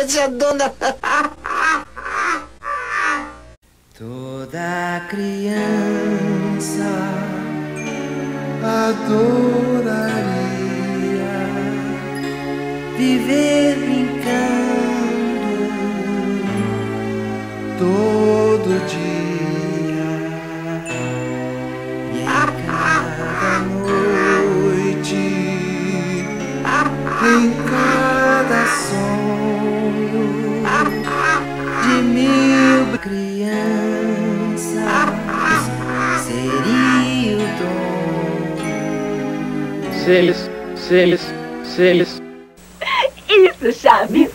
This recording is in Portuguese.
parece a dona. Toda criança adoraria viver brincando todo dia e a cada noite, em sonho de mil crianças seria o dom. Seis, seis, seis. Isso, Chaves!